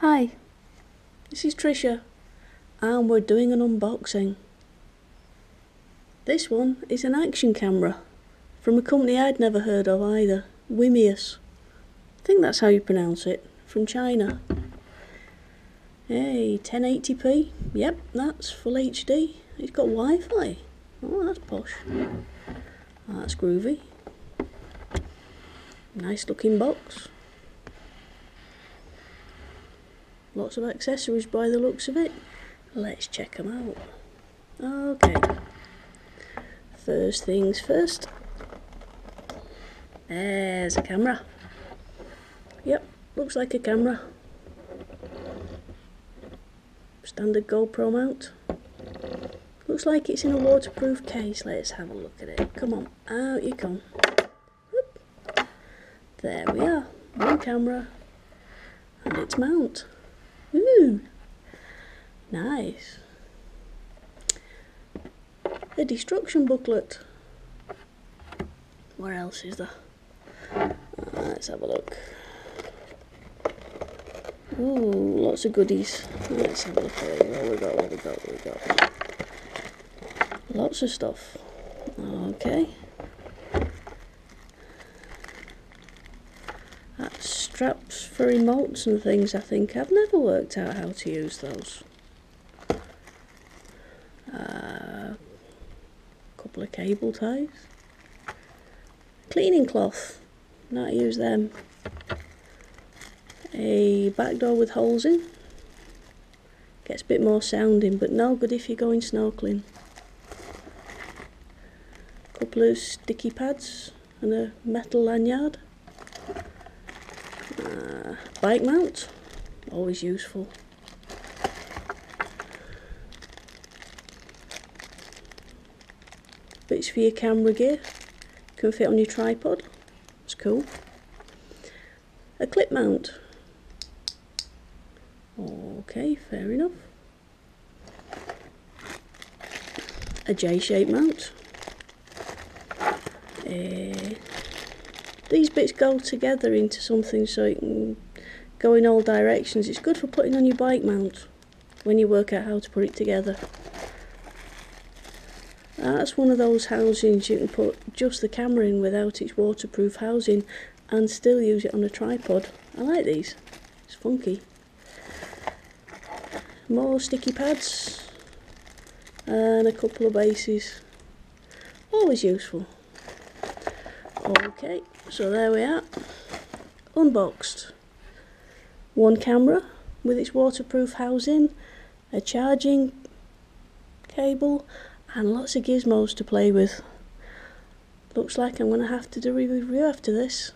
Hi, this is Tricia, and we're doing an unboxing. This one is an action camera from a company I'd never heard of either, Wimius. I think that's how you pronounce it, from China. Hey, 1080p, yep, that's full HD. It's got Wi-Fi. Oh, that's posh. That's groovy. Nice looking box. Lots of accessories by the looks of it. Let's check them out. Okay. First things first. There's a camera. Yep, looks like a camera. Standard GoPro mount. Looks like it's in a waterproof case. Let's have a look at it. Come on, out you come. Whoop. There we are. One camera and its mount. Ooh, nice. A destruction booklet. Where else is there? Uh, let's have a look. Ooh, lots of goodies. Let's have a look at. What we got, what we got, what we got. Lots of stuff. Okay. Straps for remotes and things, I think. I've never worked out how to use those. Uh, couple of cable ties. Cleaning cloth. Not use them. A back door with holes in. Gets a bit more sounding, but no good if you're going snorkeling. A Couple of sticky pads and a metal lanyard. Bike mount, always useful. Bits for your camera gear, can fit on your tripod, it's cool. A clip mount, okay, fair enough. A J-shape mount. Uh, these bits go together into something so it can go in all directions. It's good for putting on your bike mount when you work out how to put it together. That's one of those housings you can put just the camera in without its waterproof housing and still use it on a tripod. I like these. It's funky. More sticky pads and a couple of bases. Always useful. Okay, so there we are. Unboxed. One camera with its waterproof housing, a charging cable and lots of gizmos to play with. Looks like I'm going to have to do a review after this.